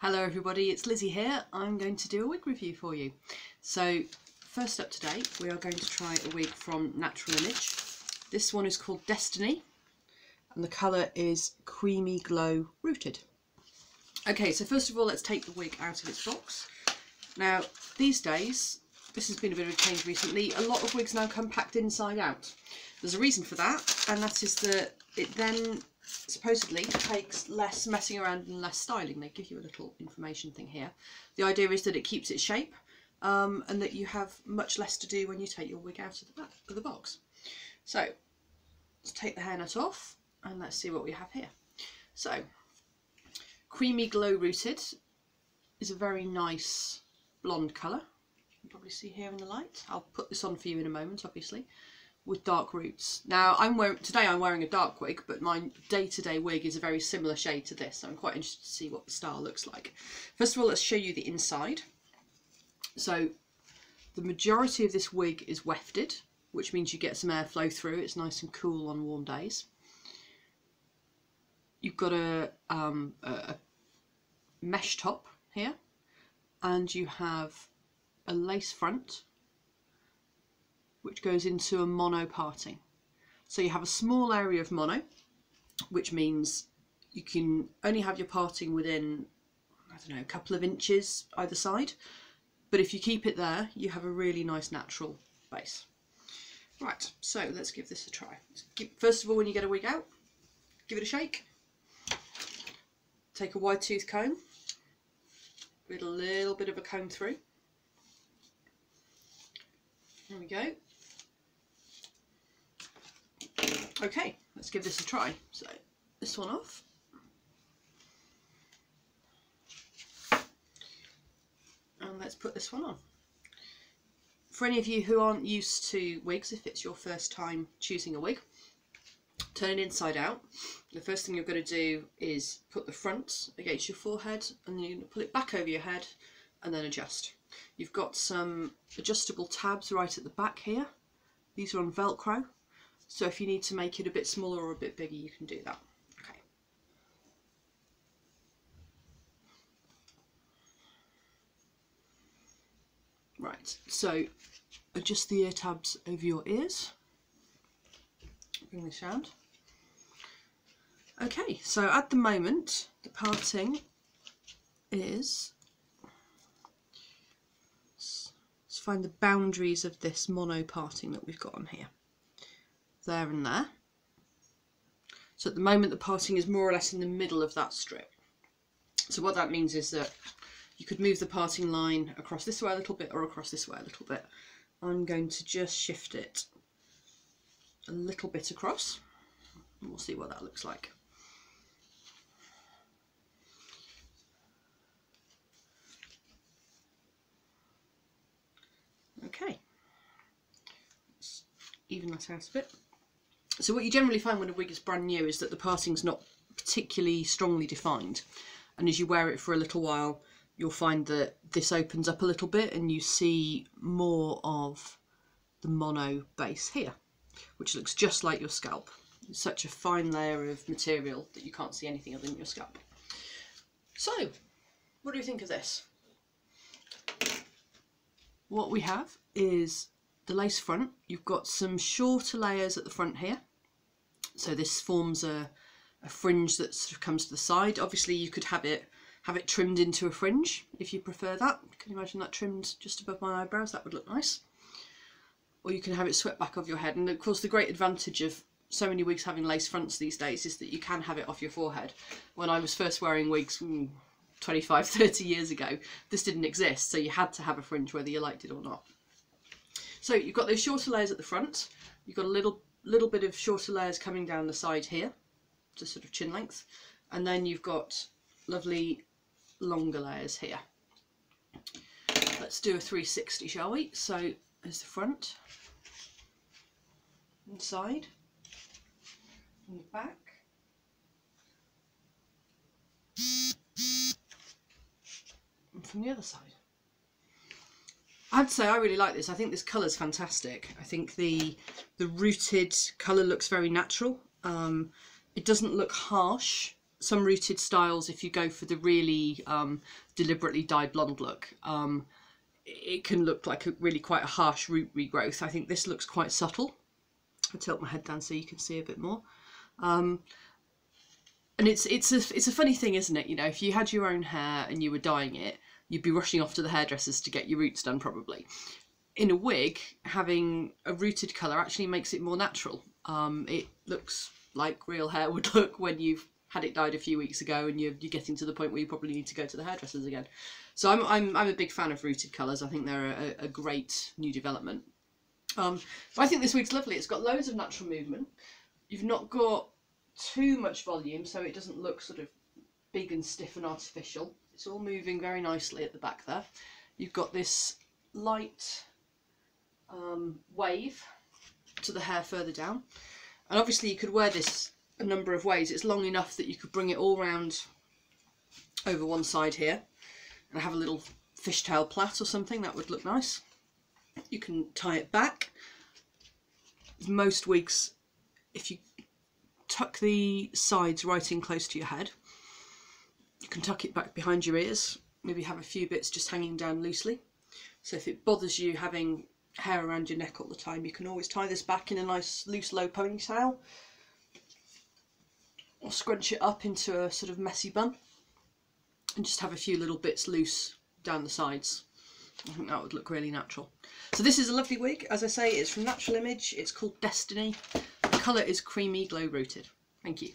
Hello everybody, it's Lizzie here. I'm going to do a wig review for you. So first up today we are going to try a wig from Natural Image. This one is called Destiny and the colour is Creamy Glow Rooted. Okay, so first of all let's take the wig out of its box. Now these days, this has been a bit of a change recently, a lot of wigs now come packed inside out. There's a reason for that and that is that it then supposedly takes less messing around and less styling. They give you a little information thing here. The idea is that it keeps its shape um, and that you have much less to do when you take your wig out of the, back, of the box. So let's take the hairnet off and let's see what we have here. So Creamy Glow Rooted is a very nice blonde colour. You can probably see here in the light. I'll put this on for you in a moment, obviously with dark roots. Now I'm wearing today I'm wearing a dark wig, but my day-to-day -day wig is a very similar shade to this. So I'm quite interested to see what the style looks like. First of all, let's show you the inside. So the majority of this wig is wefted, which means you get some airflow through. It's nice and cool on warm days. You've got a, um, a mesh top here, and you have a lace front which goes into a mono parting. So you have a small area of mono, which means you can only have your parting within, I don't know, a couple of inches either side. But if you keep it there, you have a really nice natural base. Right, so let's give this a try. First of all, when you get a wig out, give it a shake. Take a wide tooth comb, with a little bit of a comb through. There we go. Okay, let's give this a try. So this one off. And let's put this one on. For any of you who aren't used to wigs, if it's your first time choosing a wig, turn it inside out. The first thing you're going to do is put the front against your forehead and then you're going to pull it back over your head and then adjust. You've got some adjustable tabs right at the back here. These are on Velcro so if you need to make it a bit smaller or a bit bigger, you can do that. Okay. Right, so adjust the ear tabs over your ears. Bring this round. Okay, so at the moment, the parting is let's find the boundaries of this mono parting that we've got on here there and there. So at the moment the parting is more or less in the middle of that strip. So what that means is that you could move the parting line across this way a little bit or across this way a little bit. I'm going to just shift it a little bit across and we'll see what that looks like. Okay, Let's even that out a bit. So what you generally find when a wig is brand new is that the parting's not particularly strongly defined. And as you wear it for a little while, you'll find that this opens up a little bit and you see more of the mono base here, which looks just like your scalp. It's such a fine layer of material that you can't see anything other than your scalp. So, what do you think of this? What we have is the lace front. You've got some shorter layers at the front here so this forms a, a fringe that sort of comes to the side. Obviously you could have it have it trimmed into a fringe if you prefer that. Can you imagine that trimmed just above my eyebrows? That would look nice. Or you can have it swept back off your head. And of course the great advantage of so many wigs having lace fronts these days is that you can have it off your forehead. When I was first wearing wigs hmm, 25, 30 years ago, this didn't exist. So you had to have a fringe whether you liked it or not. So you've got those shorter layers at the front. You've got a little little bit of shorter layers coming down the side here, to sort of chin length, and then you've got lovely longer layers here. Let's do a 360 shall we? So there's the front, and side, and the back. And from the other side. I'd say I really like this. I think this colour's fantastic. I think the the rooted colour looks very natural. Um, it doesn't look harsh some rooted styles, if you go for the really um, deliberately dyed blonde look, um, it can look like a really quite a harsh root regrowth. I think this looks quite subtle. I'll tilt my head down so you can see a bit more. Um, and it's it's a it's a funny thing, isn't it? You know, if you had your own hair and you were dyeing it, you'd be rushing off to the hairdressers to get your roots done probably. In a wig, having a rooted colour actually makes it more natural. Um, it looks like real hair would look when you've had it dyed a few weeks ago and you're, you're getting to the point where you probably need to go to the hairdressers again. So I'm, I'm, I'm a big fan of rooted colours. I think they're a, a great new development. Um, but I think this wig's lovely. It's got loads of natural movement. You've not got too much volume so it doesn't look sort of big and stiff and artificial. It's all moving very nicely at the back there. You've got this light um, wave to the hair further down. And obviously you could wear this a number of ways. It's long enough that you could bring it all round over one side here and have a little fishtail plait or something. That would look nice. You can tie it back. Most wigs, if you tuck the sides right in close to your head, you can tuck it back behind your ears. Maybe have a few bits just hanging down loosely. So if it bothers you having hair around your neck all the time, you can always tie this back in a nice loose low ponytail or scrunch it up into a sort of messy bun and just have a few little bits loose down the sides. I think that would look really natural. So this is a lovely wig. As I say, it's from Natural Image. It's called Destiny. The colour is creamy glow rooted. Thank you.